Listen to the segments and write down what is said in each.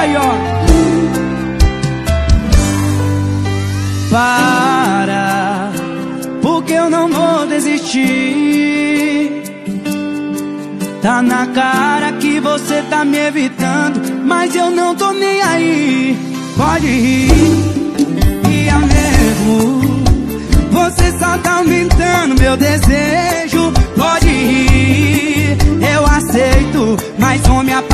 maior. Para, porque eu não vou desistir. Tá na cara que você tá me evitando, mas eu não tô nem aí. Pode rir, e a mesmo. Você só tá aumentando meu desejo.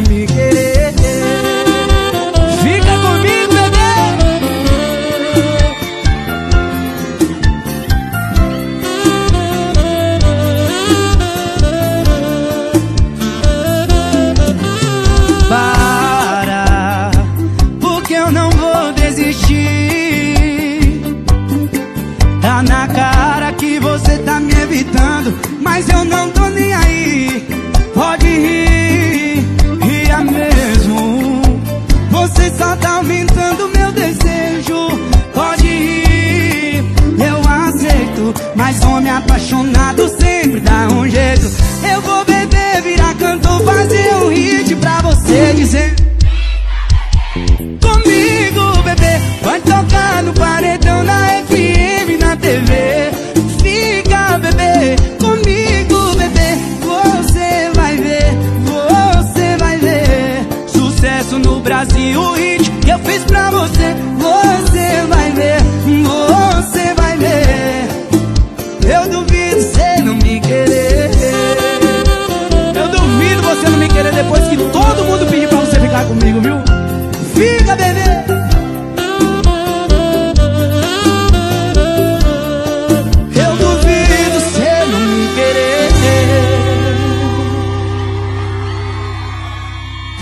me querer. Fica comigo, bebê. Para, porque eu não vou desistir. Na cara que você tá me evitando Mas eu não tô nem aí tá aumentando meu desejo. Pode rir, eu aceito. Mas homem apaixonado sempre dá um jeito. Eu vou beber, virar fiz pra você. Você vai ver, você vai ver. Eu duvido você não me querer. Eu duvido você não me querer depois que todo mundo pedir pra você ficar comigo, viu? Fica, bebê.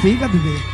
Fica, bebê.